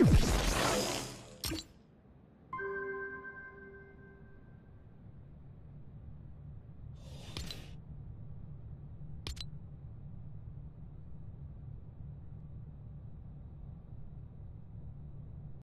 you